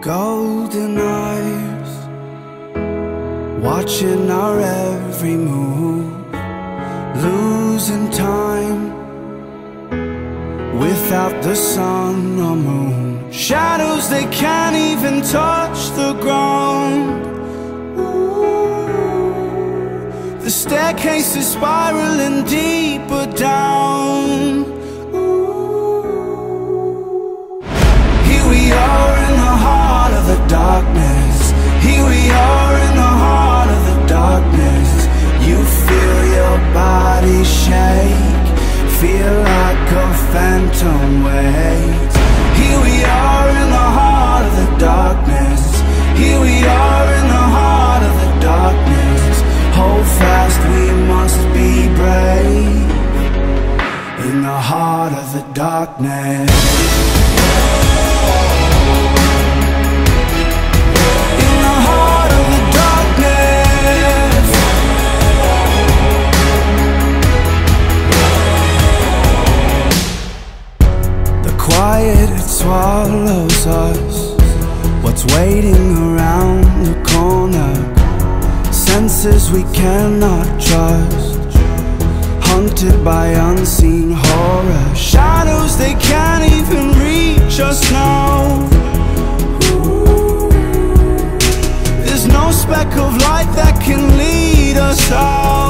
golden eyes, watching our every move, losing time without the sun or moon. Shadows they can't even touch the ground. Ooh, the staircase is spiraling deeper down. Phantom waits. Here we are in the heart of the darkness. Here we are in the heart of the darkness. Hold fast, we must be brave. In the heart of the darkness. Quiet it swallows us. What's waiting around the corner? Senses we cannot trust. Hunted by unseen horror. Shadows they can't even reach us now. There's no speck of light that can lead us out.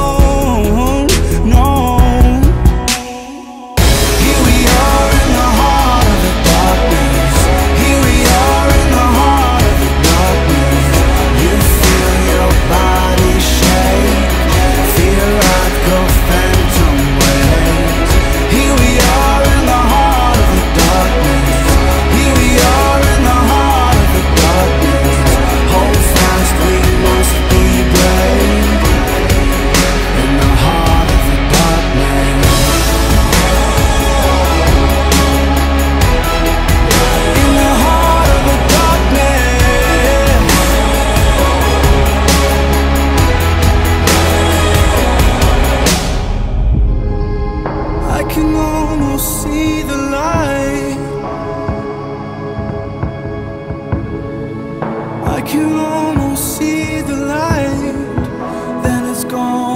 I can almost see the light. Then it's gone,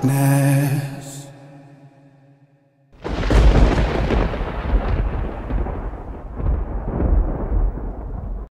darkness.